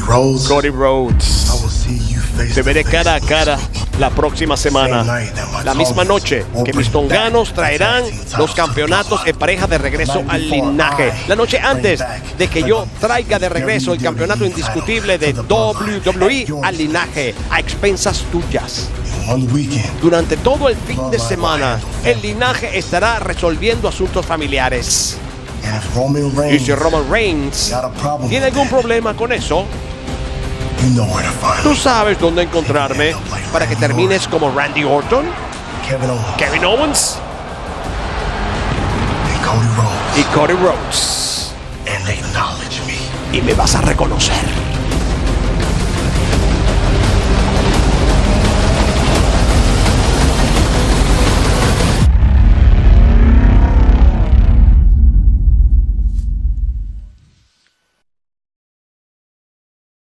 Rhodes, Cody Rhodes. I will see you face Te to veré face cara a cara la próxima semana. La misma noche que mis tonganos traerán los campeonatos en pareja de regreso al linaje. La noche antes de que yo traiga de regreso el campeonato indiscutible de WWE al linaje a expensas tuyas. Durante todo el fin de semana, el linaje estará resolviendo asuntos familiares. Y si Roman Reigns tiene algún problema con eso, tú sabes dónde encontrarme para que termines como Randy Orton, Kevin Owens. Y Cody Rhodes. Y me vas a reconocer.